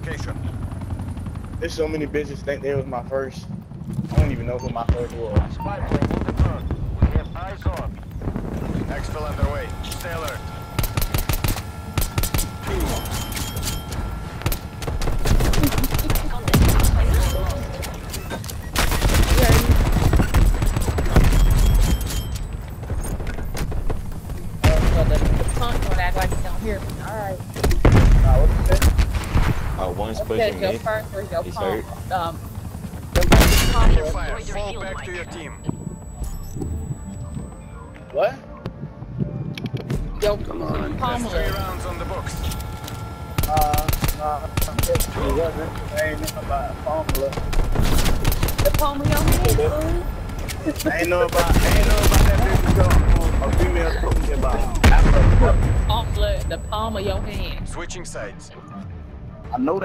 Location. There's so many bitches think they was my first. I don't even know who my first was. Spy plane will return. We have eyes on. Exfil underway. Stay alert. Uh, the, the punk don't act like he don't hear me. Alright. Nah, what you say? Uh, one's That's pushing your me. first or your He's punk. hurt. Um, Taking your fire. Fall back to your team. What? your Three rounds on the books. Uh, nah, it wasn't. I ain't know about formula. The palm of your hand. I ain't know about. I ain't know about that bitch going a female told me about. After, Palm, the palm of your hand. Switching sides. I know that.